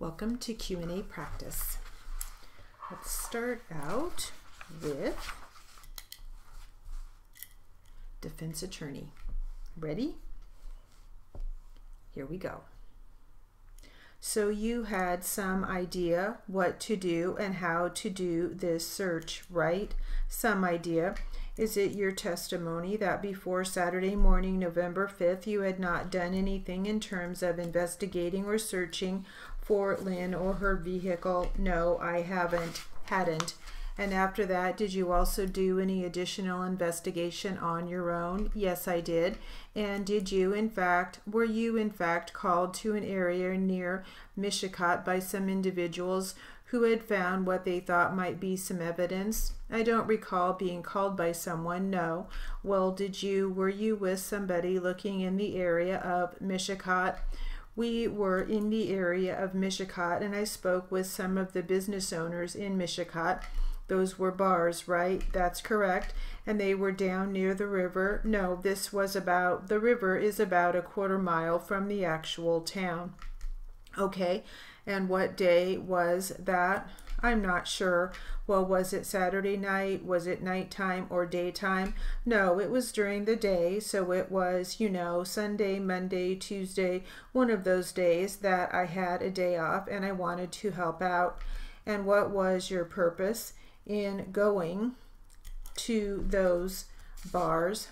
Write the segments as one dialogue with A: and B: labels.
A: Welcome to Q&A practice. Let's start out with defense attorney. Ready? Here we go. So you had some idea what to do and how to do this search, right? Some idea. Is it your testimony that before Saturday morning, November 5th, you had not done anything in terms of investigating or searching for Lynn or her vehicle? No, I haven't, hadn't. And after that, did you also do any additional investigation on your own? Yes, I did. And did you, in fact, were you, in fact, called to an area near Mishicot by some individuals who had found what they thought might be some evidence? I don't recall being called by someone, no. Well, did you, were you with somebody looking in the area of Mishicot? We were in the area of Mishicot, and I spoke with some of the business owners in Mishicot. Those were bars, right? That's correct. And they were down near the river. No, this was about, the river is about a quarter mile from the actual town. Okay, and what day was that? I'm not sure. Well, was it Saturday night? Was it nighttime or daytime? No, it was during the day. So it was, you know, Sunday, Monday, Tuesday, one of those days that I had a day off and I wanted to help out. And what was your purpose in going to those bars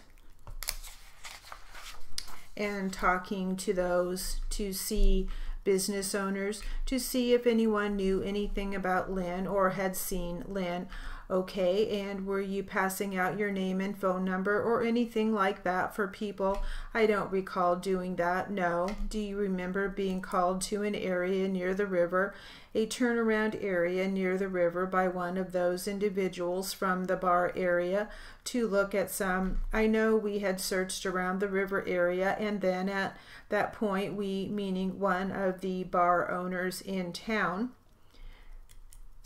A: and talking to those to see business owners to see if anyone knew anything about Lynn or had seen Lynn. Okay, and were you passing out your name and phone number or anything like that for people? I don't recall doing that, no. Do you remember being called to an area near the river, a turnaround area near the river by one of those individuals from the bar area to look at some? I know we had searched around the river area and then at that point we, meaning one of the bar owners in town,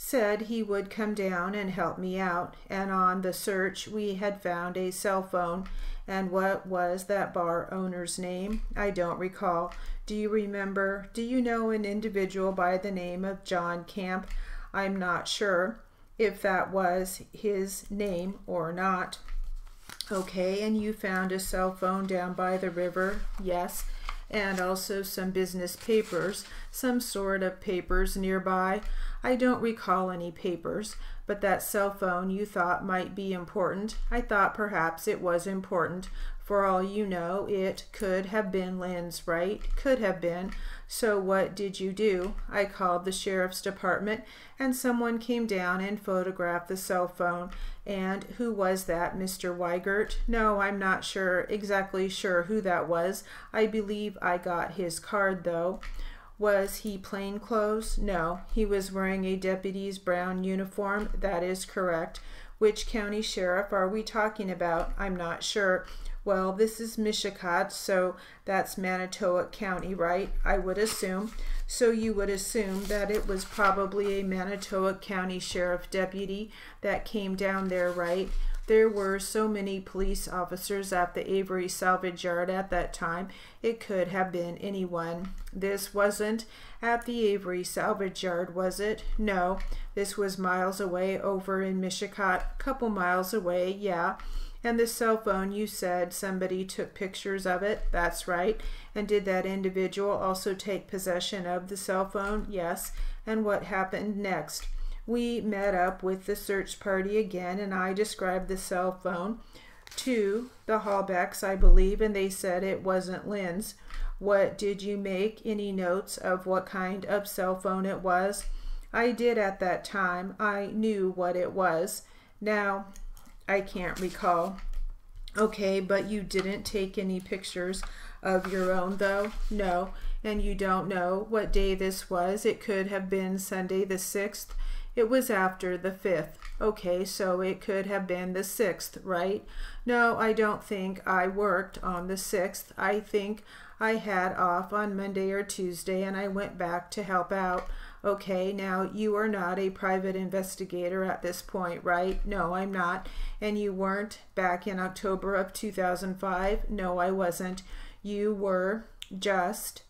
A: said he would come down and help me out. And on the search, we had found a cell phone. And what was that bar owner's name? I don't recall. Do you remember? Do you know an individual by the name of John Camp? I'm not sure if that was his name or not. Okay, and you found a cell phone down by the river? Yes. And also some business papers, some sort of papers nearby. I don't recall any papers, but that cell phone you thought might be important. I thought perhaps it was important. For all you know, it could have been Lynn's, right? Could have been. So what did you do? I called the sheriff's department and someone came down and photographed the cell phone. And who was that, Mr. Wiegert? No, I'm not sure, exactly sure who that was. I believe I got his card though. Was he plain clothes? No, he was wearing a deputy's brown uniform. That is correct. Which county sheriff are we talking about? I'm not sure. Well, this is Mishicot, so that's Manitowoc County, right? I would assume. So you would assume that it was probably a Manitowoc County Sheriff deputy that came down there, right? There were so many police officers at the Avery salvage yard at that time, it could have been anyone. This wasn't at the Avery salvage yard, was it? No, this was miles away over in Mishicot, a couple miles away, yeah. And the cell phone, you said somebody took pictures of it. That's right. And did that individual also take possession of the cell phone? Yes. And what happened next? We met up with the search party again and I described the cell phone to the Halbachs, I believe, and they said it wasn't Lynn's. What did you make any notes of what kind of cell phone it was? I did at that time. I knew what it was. Now, I can't recall. Okay, but you didn't take any pictures of your own, though? No. And you don't know what day this was? It could have been Sunday the 6th. It was after the 5th. Okay, so it could have been the 6th, right? No, I don't think I worked on the 6th. I think I had off on Monday or Tuesday and I went back to help out. Okay, now you are not a private investigator at this point, right? No, I'm not. And you weren't back in October of 2005? No, I wasn't. You were just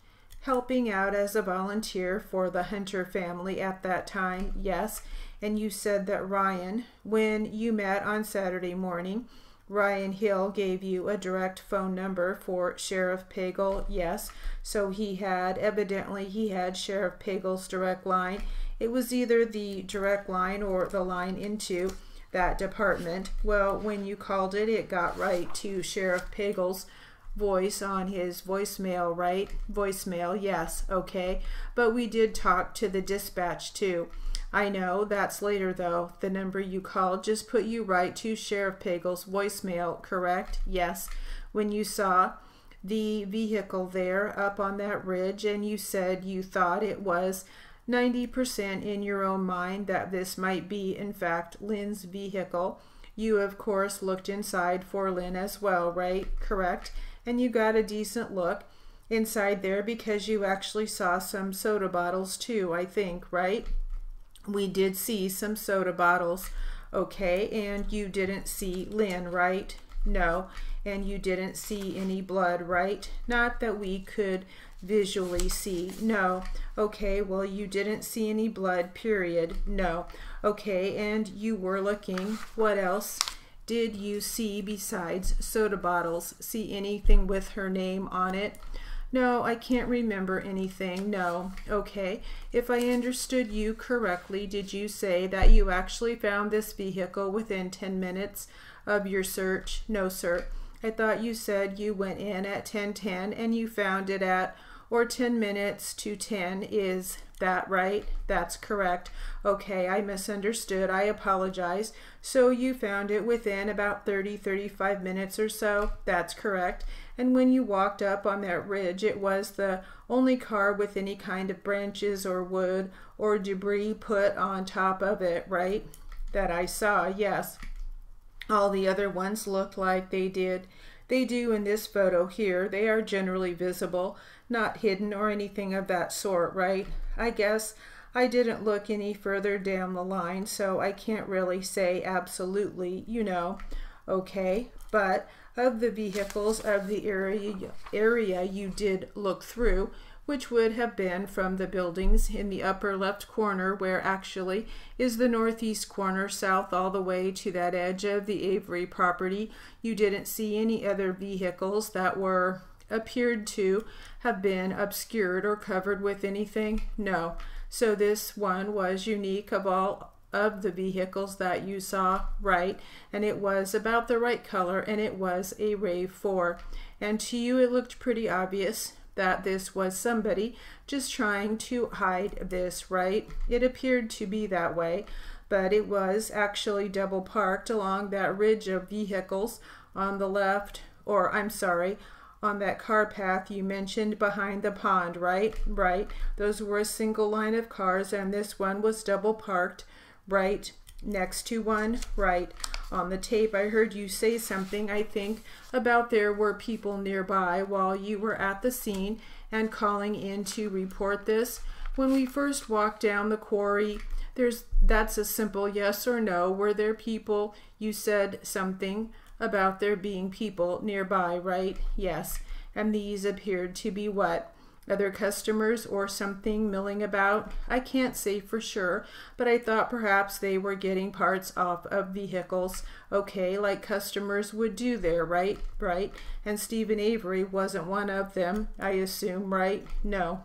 A: helping out as a volunteer for the Hunter family at that time? Yes. And you said that Ryan, when you met on Saturday morning, Ryan Hill gave you a direct phone number for Sheriff Pagel. Yes. So he had, evidently, he had Sheriff Pagel's direct line. It was either the direct line or the line into that department. Well, when you called it, it got right to Sheriff Pagel's voice on his voicemail, right? Voicemail, yes, okay. But we did talk to the dispatch too. I know, that's later though. The number you called just put you right to Sheriff Pagel's voicemail, correct? Yes. When you saw the vehicle there up on that ridge and you said you thought it was 90% in your own mind that this might be, in fact, Lynn's vehicle. You, of course, looked inside for Lynn as well, right? Correct? And you got a decent look inside there because you actually saw some soda bottles too, I think, right? We did see some soda bottles, okay? And you didn't see Lynn, right? No. And you didn't see any blood, right? Not that we could visually see. No. Okay, well, you didn't see any blood, period. No. Okay, and you were looking. What else did you see besides soda bottles? See anything with her name on it? No, I can't remember anything. No. Okay. If I understood you correctly, did you say that you actually found this vehicle within 10 minutes of your search? No, sir. I thought you said you went in at 1010 and you found it at or 10 minutes to 10. Is that right? That's correct. Okay, I misunderstood. I apologize. So you found it within about 30 35 minutes or so. That's correct. And when you walked up on that ridge, it was the only car with any kind of branches or wood or debris put on top of it, right? That I saw, yes. All the other ones looked like they did. They do in this photo here. They are generally visible not hidden or anything of that sort, right? I guess I didn't look any further down the line, so I can't really say absolutely, you know, okay. But of the vehicles of the area, area you did look through, which would have been from the buildings in the upper left corner where actually is the northeast corner south all the way to that edge of the Avery property. You didn't see any other vehicles that were appeared to have been obscured or covered with anything? No. So this one was unique of all of the vehicles that you saw, right? And it was about the right color and it was a RAV4. And to you it looked pretty obvious that this was somebody just trying to hide this, right? It appeared to be that way, but it was actually double parked along that ridge of vehicles on the left, or I'm sorry, on that car path you mentioned behind the pond, right? Right. Those were a single line of cars and this one was double parked right next to one, right. On the tape I heard you say something, I think, about there were people nearby while you were at the scene and calling in to report this. When we first walked down the quarry, there's that's a simple yes or no. Were there people? You said something about there being people nearby, right? Yes. And these appeared to be what? Other customers or something milling about? I can't say for sure, but I thought perhaps they were getting parts off of vehicles. Okay, like customers would do there, right? Right. And Steven Avery wasn't one of them, I assume, right? No.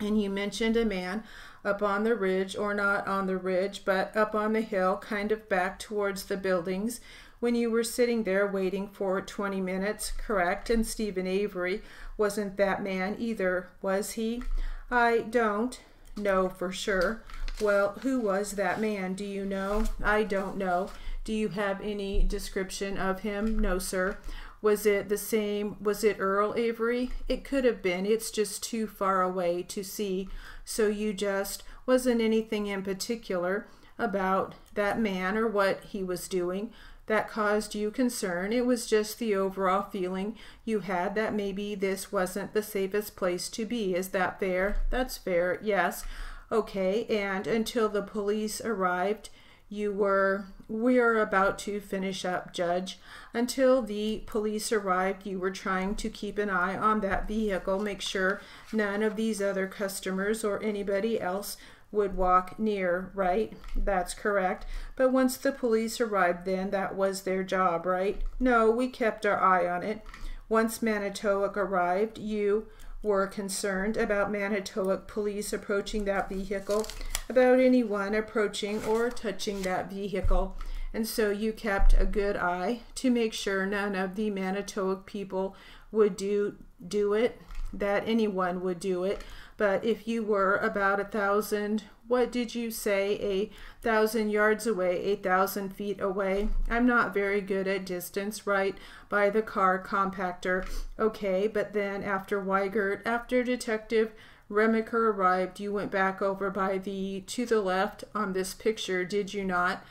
A: And you mentioned a man up on the ridge, or not on the ridge, but up on the hill, kind of back towards the buildings when you were sitting there waiting for 20 minutes, correct? And Steven Avery wasn't that man either, was he? I don't know for sure. Well, who was that man? Do you know? I don't know. Do you have any description of him? No, sir. Was it the same? Was it Earl Avery? It could have been. It's just too far away to see. So you just wasn't anything in particular about that man or what he was doing that caused you concern. It was just the overall feeling you had that maybe this wasn't the safest place to be. Is that fair? That's fair, yes. Okay, and until the police arrived, you were we are about to finish up judge until the police arrived you were trying to keep an eye on that vehicle make sure none of these other customers or anybody else would walk near right that's correct but once the police arrived then that was their job right no we kept our eye on it once manitowoc arrived you were concerned about manitowoc police approaching that vehicle about anyone approaching or touching that vehicle. And so you kept a good eye to make sure none of the Manitowoc people would do do it, that anyone would do it. But if you were about a thousand, what did you say, a thousand yards away, a thousand feet away? I'm not very good at distance, right? By the car compactor. Okay, but then after Wiegert, after Detective Remiker arrived, you went back over by the to the left on this picture, did you not?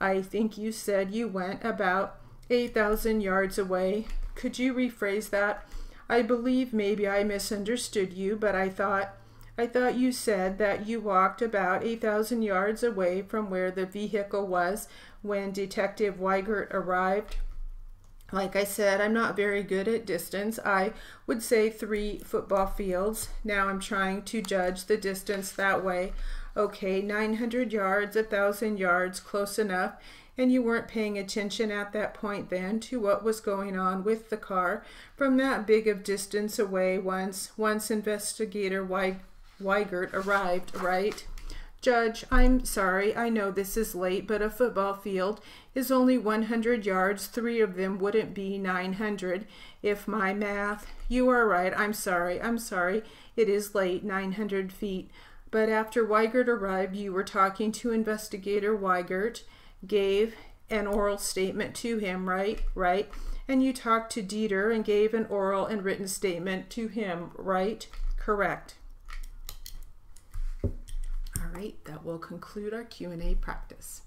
A: I think you said you went about 8,000 yards away. Could you rephrase that? I believe maybe I misunderstood you, but I thought I thought you said that you walked about 8,000 yards away from where the vehicle was when Detective Wiegert arrived. Like I said, I'm not very good at distance. I would say three football fields. Now I'm trying to judge the distance that way. Okay, 900 yards, 1,000 yards, close enough. And you weren't paying attention at that point then to what was going on with the car from that big of distance away once, once investigator Wiegert arrived, right? Judge, I'm sorry, I know this is late, but a football field is only 100 yards. Three of them wouldn't be 900 if my math. You are right, I'm sorry, I'm sorry. It is late, 900 feet. But after Wiegert arrived, you were talking to Investigator Wiegert, gave an oral statement to him, right? Right. And you talked to Dieter and gave an oral and written statement to him, right? Correct. All right, that will conclude our Q&A practice.